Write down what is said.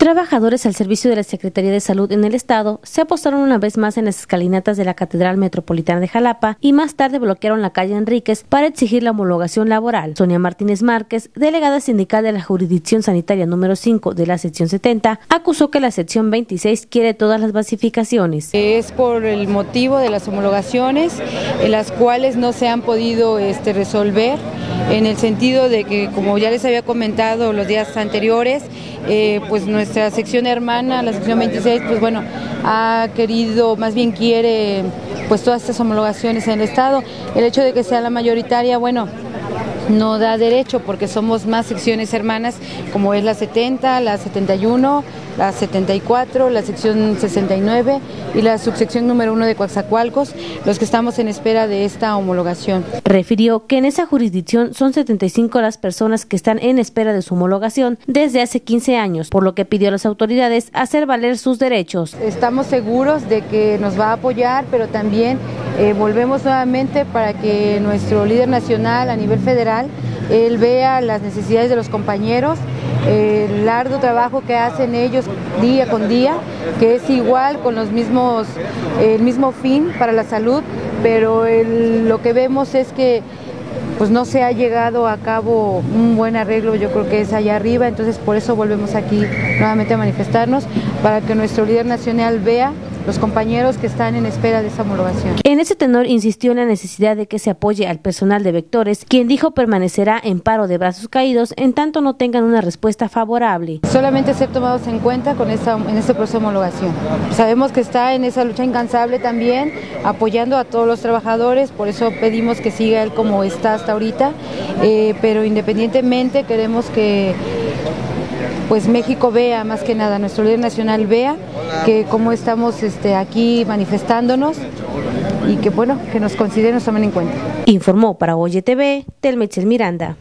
Trabajadores al servicio de la Secretaría de Salud en el Estado se apostaron una vez más en las escalinatas de la Catedral Metropolitana de Jalapa y más tarde bloquearon la calle Enríquez para exigir la homologación laboral. Sonia Martínez Márquez, delegada sindical de la Jurisdicción Sanitaria número 5 de la sección 70, acusó que la sección 26 quiere todas las basificaciones. Es por el motivo de las homologaciones, en las cuales no se han podido este, resolver, en el sentido de que, como ya les había comentado los días anteriores, eh, pues nuestra sección hermana, la sección 26, pues bueno, ha querido, más bien quiere, pues todas estas homologaciones en el Estado. El hecho de que sea la mayoritaria, bueno, no da derecho porque somos más secciones hermanas como es la 70, la 71, la 74, la sección 69 y la subsección número 1 de Coaxacualcos, los que estamos en espera de esta homologación. Refirió que en esa jurisdicción son 75 las personas que están en espera de su homologación desde hace 15 años, por lo que pidió a las autoridades hacer valer sus derechos. Estamos seguros de que nos va a apoyar, pero también eh, volvemos nuevamente para que nuestro líder nacional a nivel federal él vea las necesidades de los compañeros, el largo trabajo que hacen ellos día con día, que es igual con los mismos, el mismo fin para la salud, pero lo que vemos es que pues no se ha llegado a cabo un buen arreglo, yo creo que es allá arriba, entonces por eso volvemos aquí nuevamente a manifestarnos, para que nuestro líder nacional vea los compañeros que están en espera de esa homologación. En ese tenor insistió en la necesidad de que se apoye al personal de vectores, quien dijo permanecerá en paro de brazos caídos en tanto no tengan una respuesta favorable. Solamente ser tomados en cuenta con esta, en este proceso de homologación. Sabemos que está en esa lucha incansable también, apoyando a todos los trabajadores, por eso pedimos que siga él como está hasta ahorita, eh, pero independientemente queremos que pues México vea más que nada, nuestro líder nacional vea que cómo estamos este, aquí manifestándonos y que bueno, que nos consideren, nos tomen en cuenta. Informó para Oye TV, Telmetzel Miranda.